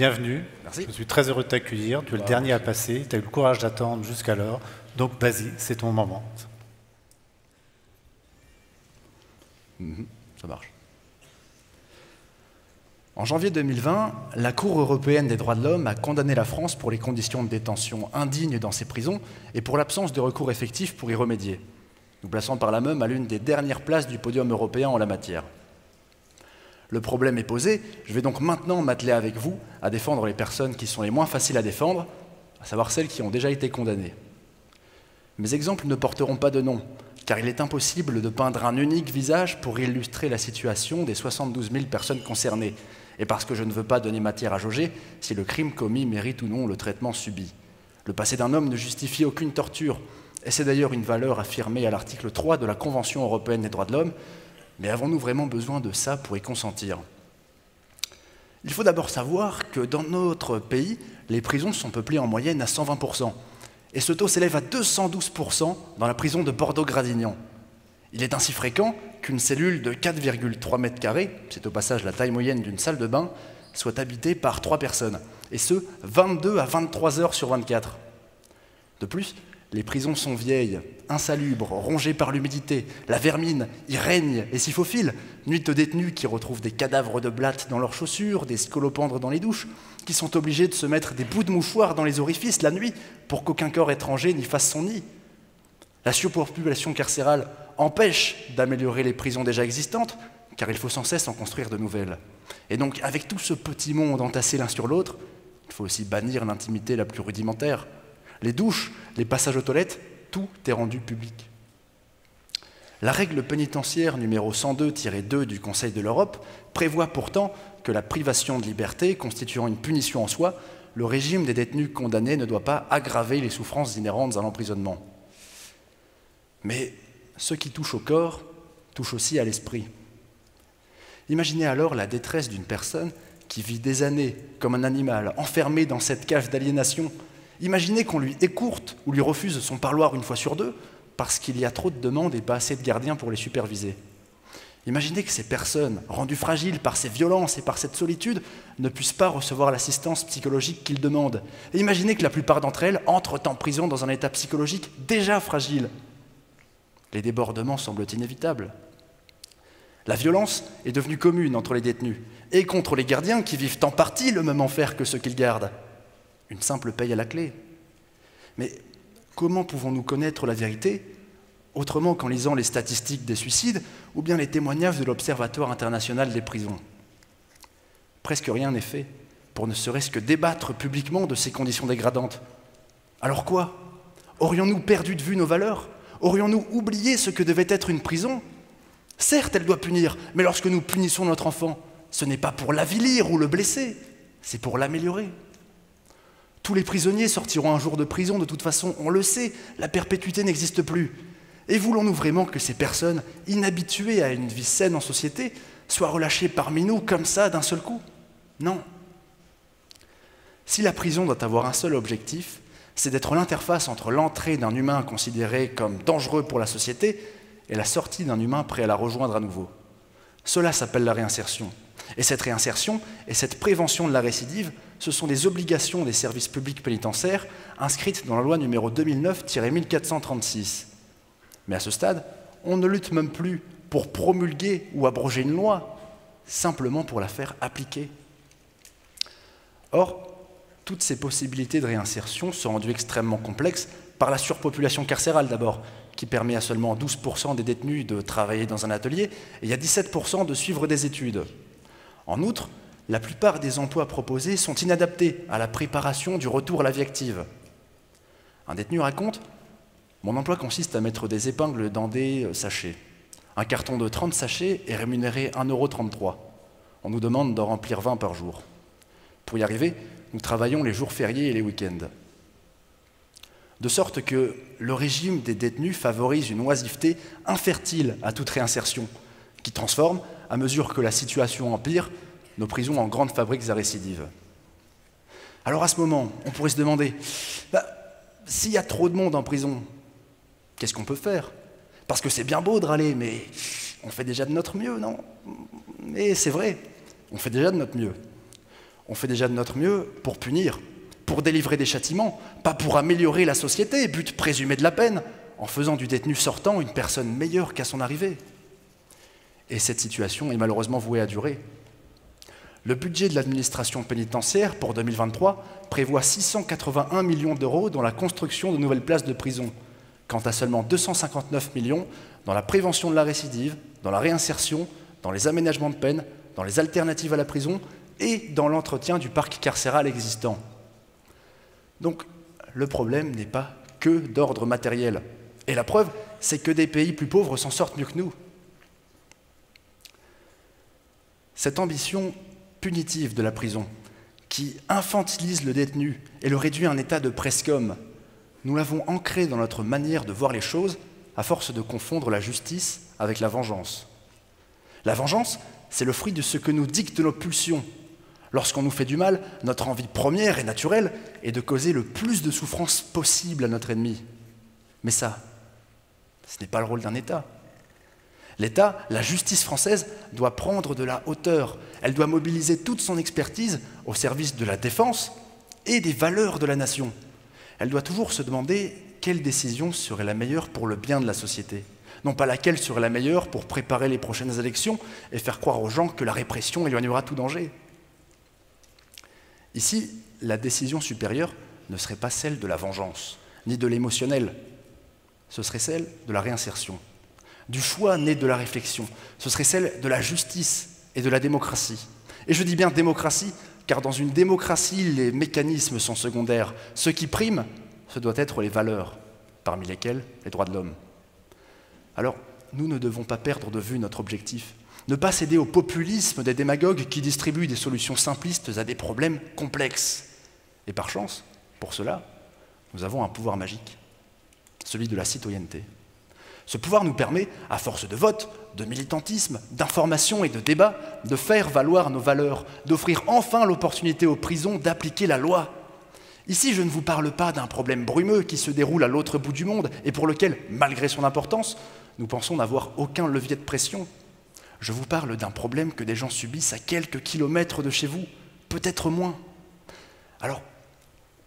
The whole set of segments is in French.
bienvenue. Merci. Je suis très heureux de t'accueillir. Tu es le Bah, dernier à passer. Tu as eu le courage d'attendre jusqu'alors. Donc vas-y, c'est ton moment. Ça marche. En janvier 2020, la Cour européenne des droits de l'homme a condamné la France pour les conditions de détention indignes dans ses prisons et pour l'absence de recours effectif pour y remédier, nous plaçant par là même à l'une des dernières places du podium européen en la matière. Le problème est posé, je vais donc maintenant m'atteler avec vous à défendre les personnes qui sont les moins faciles à défendre, à savoir celles qui ont déjà été condamnées. Mes exemples ne porteront pas de nom, car il est impossible de peindre un unique visage pour illustrer la situation des 72 000 personnes concernées, et parce que je ne veux pas donner matière à jauger si le crime commis mérite ou non le traitement subi. Le passé d'un homme ne justifie aucune torture, et c'est d'ailleurs une valeur affirmée à l'article 3 de la Convention européenne des droits de l'homme, mais avons-nous vraiment besoin de ça pour y consentir? Il faut d'abord savoir que dans notre pays, les prisons sont peuplées en moyenne à 120%, et ce taux s'élève à 212% dans la prison de Bordeaux-Gradignan. Il est ainsi fréquent qu'une cellule de 4,3 mètres carrés, c'est au passage la taille moyenne d'une salle de bain, soit habitée par trois personnes, et ce, 22 à 23 heures sur 24. De plus, les prisons sont vieilles, insalubres, rongées par l'humidité, la vermine y règne et s'y faufile. Nuit aux détenus qui retrouvent des cadavres de blattes dans leurs chaussures, des scolopendres dans les douches, qui sont obligés de se mettre des bouts de mouchoirs dans les orifices la nuit pour qu'aucun corps étranger n'y fasse son nid. La surpopulation carcérale empêche d'améliorer les prisons déjà existantes, car il faut sans cesse en construire de nouvelles. Et donc, avec tout ce petit monde entassé l'un sur l'autre, il faut aussi bannir l'intimité la plus rudimentaire. Les douches, les passages aux toilettes, tout est rendu public. La règle pénitentiaire numéro 102-2 du Conseil de l'Europe prévoit pourtant que la privation de liberté constituant une punition en soi, le régime des détenus condamnés ne doit pas aggraver les souffrances inhérentes à l'emprisonnement. Mais ce qui touche au corps touche aussi à l'esprit. Imaginez alors la détresse d'une personne qui vit des années comme un animal, enfermé dans cette cage d'aliénation. Imaginez qu'on lui écourte ou lui refuse son parloir une fois sur deux parce qu'il y a trop de demandes et pas assez de gardiens pour les superviser. Imaginez que ces personnes, rendues fragiles par ces violences et par cette solitude, ne puissent pas recevoir l'assistance psychologique qu'ils demandent. Et imaginez que la plupart d'entre elles entrent en prison dans un état psychologique déjà fragile. Les débordements semblent inévitables. La violence est devenue commune entre les détenus et contre les gardiens qui vivent en partie le même enfer que ceux qu'ils gardent. Une simple paye à la clé. Mais comment pouvons-nous connaître la vérité autrement qu'en lisant les statistiques des suicides ou bien les témoignages de l'Observatoire international des prisons? Presque rien n'est fait pour ne serait-ce que débattre publiquement de ces conditions dégradantes. Alors quoi? Aurions-nous perdu de vue nos valeurs? Aurions-nous oublié ce que devait être une prison? Certes, elle doit punir, mais lorsque nous punissons notre enfant, ce n'est pas pour l'avilir ou le blesser, c'est pour l'améliorer. Tous les prisonniers sortiront un jour de prison, de toute façon, on le sait, la perpétuité n'existe plus. Et voulons-nous vraiment que ces personnes, inhabituées à une vie saine en société, soient relâchées parmi nous comme ça d'un seul coup? Non. Si la prison doit avoir un seul objectif, c'est d'être l'interface entre l'entrée d'un humain considéré comme dangereux pour la société et la sortie d'un humain prêt à la rejoindre à nouveau. Cela s'appelle la réinsertion. Et cette réinsertion et cette prévention de la récidive, ce sont des obligations des services publics pénitentiaires inscrites dans la loi numéro 2009-1436. Mais à ce stade, on ne lutte même plus pour promulguer ou abroger une loi, simplement pour la faire appliquer. Or, toutes ces possibilités de réinsertion sont rendues extrêmement complexes par la surpopulation carcérale d'abord, qui permet à seulement 12% des détenus de travailler dans un atelier et à 17% de suivre des études. En outre, la plupart des emplois proposés sont inadaptés à la préparation du retour à la vie active. Un détenu raconte Mon emploi consiste à mettre des épingles dans des sachets. Un carton de 30 sachets est rémunéré 1,33€. On nous demande d'en remplir 20 par jour. Pour y arriver, nous travaillons les jours fériés et les week-ends. De sorte que le régime des détenus favorise une oisiveté infertile à toute réinsertion, qui transforme, à mesure que la situation empire, nos prisons en grandes fabriques à. Alors à ce moment, on pourrait se demander, bah, s'il y a trop de monde en prison, qu'est-ce qu'on peut faire? Parce que c'est bien beau de râler, mais on fait déjà de notre mieux, non? Mais c'est vrai, on fait déjà de notre mieux. On fait déjà de notre mieux pour punir, pour délivrer des châtiments, pas pour améliorer la société, but présumé de la peine, en faisant du détenu sortant une personne meilleure qu'à son arrivée. Et cette situation est malheureusement vouée à durer. Le budget de l'administration pénitentiaire pour 2023 prévoit 681 millions d'euros dans la construction de nouvelles places de prison, quant à seulement 259 millions dans la prévention de la récidive, dans la réinsertion, dans les aménagements de peine, dans les alternatives à la prison et dans l'entretien du parc carcéral existant. Donc le problème n'est pas que d'ordre matériel. Et la preuve, c'est que des pays plus pauvres s'en sortent mieux que nous. Cette ambition punitive de la prison, qui infantilise le détenu et le réduit à un état de presque-homme, nous l'avons ancrée dans notre manière de voir les choses à force de confondre la justice avec la vengeance. La vengeance, c'est le fruit de ce que nous dictent nos pulsions. Lorsqu'on nous fait du mal, notre envie première et naturelle est de causer le plus de souffrance possible à notre ennemi. Mais ça, ce n'est pas le rôle d'un État. L'État, la justice française, doit prendre de la hauteur. Elle doit mobiliser toute son expertise au service de la défense et des valeurs de la nation. Elle doit toujours se demander quelle décision serait la meilleure pour le bien de la société. Non pas laquelle serait la meilleure pour préparer les prochaines élections et faire croire aux gens que la répression éloignera tout danger. Ici, la décision supérieure ne serait pas celle de la vengeance, ni de l'émotionnel, ce serait celle de la réinsertion, du choix né de la réflexion, ce serait celle de la justice et de la démocratie. Et je dis bien démocratie, car dans une démocratie, les mécanismes sont secondaires. Ce qui prime, ce doit être les valeurs, parmi lesquelles les droits de l'homme. Alors, nous ne devons pas perdre de vue notre objectif, ne pas céder au populisme des démagogues qui distribuent des solutions simplistes à des problèmes complexes. Et par chance, pour cela, nous avons un pouvoir magique celui de la citoyenneté. Ce pouvoir nous permet, à force de vote, de militantisme, d'information et de débat, de faire valoir nos valeurs, d'offrir enfin l'opportunité aux prisons d'appliquer la loi. Ici, je ne vous parle pas d'un problème brumeux qui se déroule à l'autre bout du monde et pour lequel, malgré son importance, nous pensons n'avoir aucun levier de pression. Je vous parle d'un problème que des gens subissent à quelques kilomètres de chez vous, peut-être moins. Alors,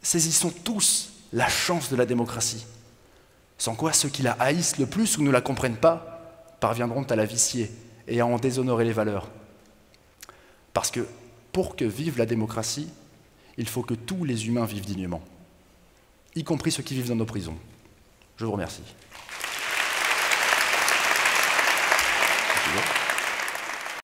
saisissons tous la chance de la démocratie sans quoi ceux qui la haïssent le plus ou ne la comprennent pas parviendront à la vicier et à en déshonorer les valeurs. Parce que pour que vive la démocratie, il faut que tous les humains vivent dignement, y compris ceux qui vivent dans nos prisons. Je vous remercie.